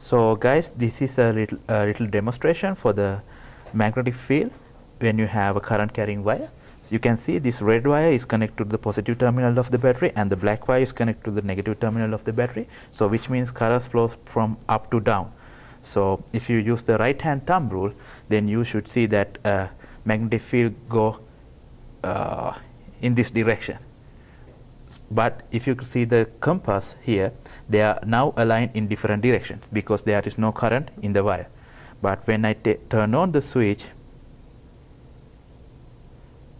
So guys, this is a little, a little demonstration for the magnetic field when you have a current carrying wire. So you can see this red wire is connected to the positive terminal of the battery and the black wire is connected to the negative terminal of the battery. So which means current flows from up to down. So if you use the right hand thumb rule, then you should see that uh, magnetic field go uh, in this direction. But if you see the compass here, they are now aligned in different directions because there is no current in the wire. But when I turn on the switch,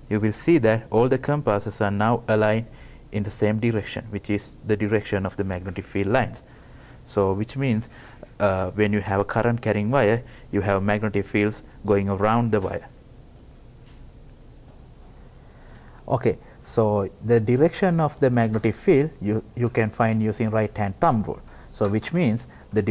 you will see that all the compasses are now aligned in the same direction, which is the direction of the magnetic field lines. So which means uh, when you have a current carrying wire, you have magnetic fields going around the wire. Okay, so the direction of the magnetic field you, you can find using right hand thumb rule. So which means the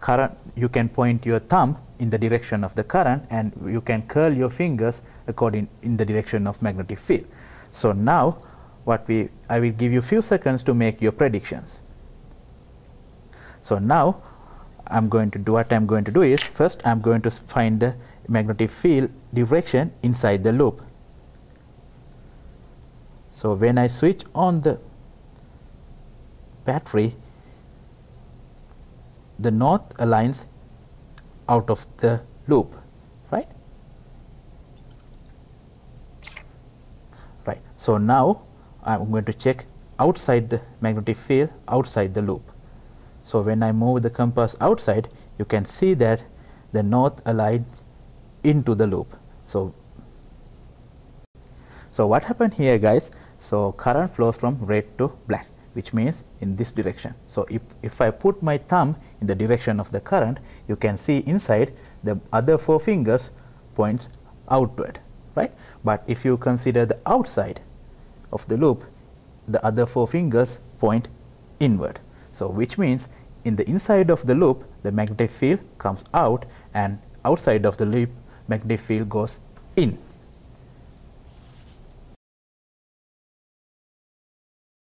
current you can point your thumb in the direction of the current and you can curl your fingers according in the direction of magnetic field. So now what we I will give you few seconds to make your predictions. So now I'm going to do what I'm going to do is first I'm going to find the magnetic field direction inside the loop. So when I switch on the battery the north aligns out of the loop right? Right. So now I'm going to check outside the magnetic field outside the loop. So when I move the compass outside you can see that the north aligns into the loop. So so what happened here guys so current flows from red to black which means in this direction. So if, if I put my thumb in the direction of the current, you can see inside the other four fingers points outward, right? But if you consider the outside of the loop, the other four fingers point inward. So which means in the inside of the loop, the magnetic field comes out and outside of the loop, magnetic field goes in.